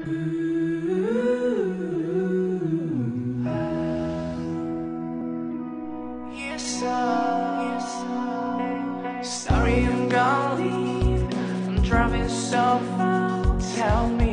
Yes, Sorry, I'm gonna leave. I'm driving so far. Tell me